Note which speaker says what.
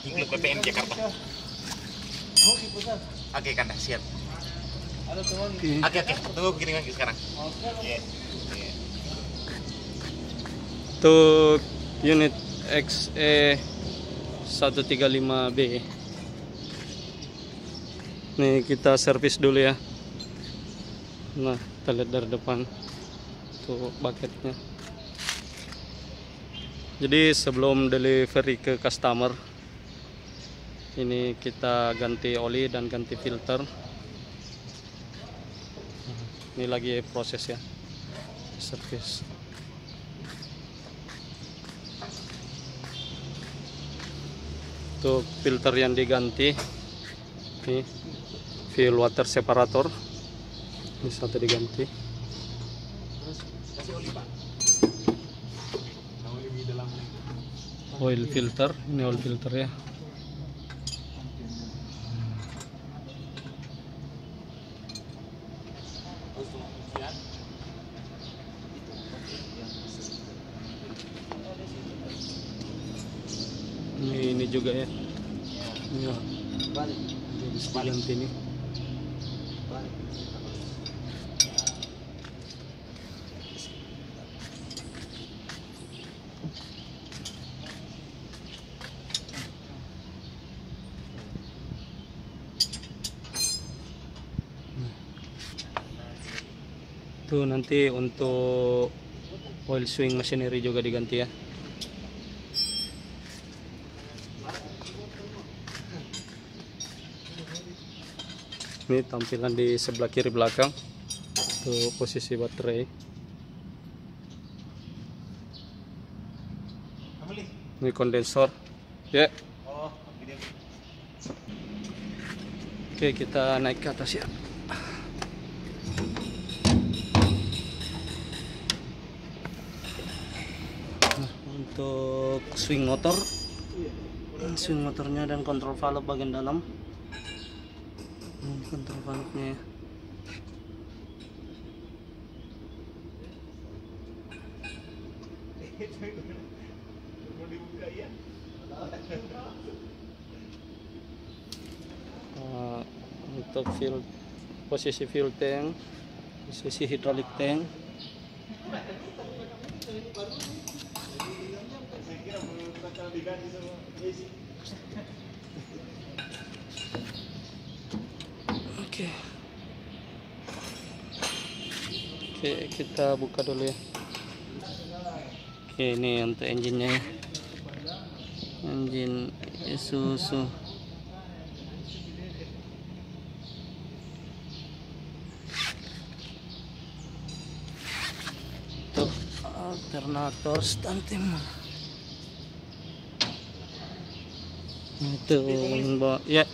Speaker 1: Ikut PPM Jakarta. Oke, Kanda, siap.
Speaker 2: Oke.
Speaker 1: Oke. Tunggu begini lagi sekarang. Iya.
Speaker 2: Untuk unit XE 135B. Nih kita servis dulu ya. Nah, kita lihat dari depan. Tuh bucketnya. Jadi sebelum delivery ke customer ini kita ganti oli dan ganti filter. Ini lagi proses ya. Servis. untuk filter yang diganti ini fuel water separator ini satu diganti oil filter ini oil filter ya ini, juga ya. Ini ya Ini bisa diganti nih itu nanti untuk oil swing machinery juga diganti ya ini tampilan di sebelah kiri belakang. Untuk posisi baterai. Ini kondensor. Ya.
Speaker 1: Video.
Speaker 2: oke kita naik ke atas ya. Nah, untuk swing motor. Swing motornya dan kontrol valve bagian dalam ya? Uh, untuk fuel posisi fuel tank posisi hydraulic tank
Speaker 1: AC.
Speaker 2: oke oke kita buka dulu ya. Oke ini untuk engine nya ya. Engine Isuzu. Untuk alternator stunting itu bawa ya.